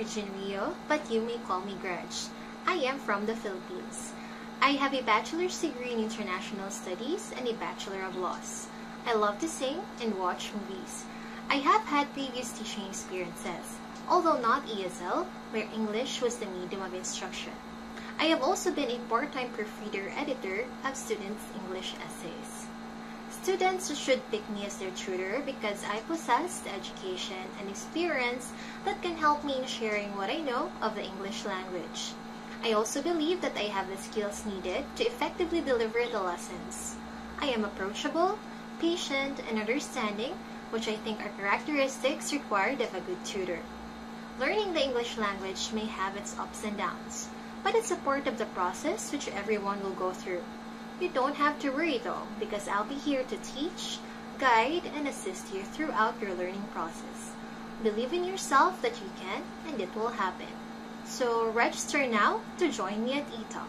Rio, but you may call me Grudge. I am from the Philippines. I have a bachelor's degree in international studies and a bachelor of laws. I love to sing and watch movies. I have had previous teaching experiences, although not ESL, where English was the medium of instruction. I have also been a part-time proofreader editor of students' English essays. Students should pick me as their tutor because I possess the education and experience that can help me in sharing what I know of the English language. I also believe that I have the skills needed to effectively deliver the lessons. I am approachable, patient, and understanding, which I think are characteristics required of a good tutor. Learning the English language may have its ups and downs, but it's a part of the process which everyone will go through. You don't have to worry though, because I'll be here to teach, guide, and assist you throughout your learning process. Believe in yourself that you can, and it will happen. So register now to join me at ETOK.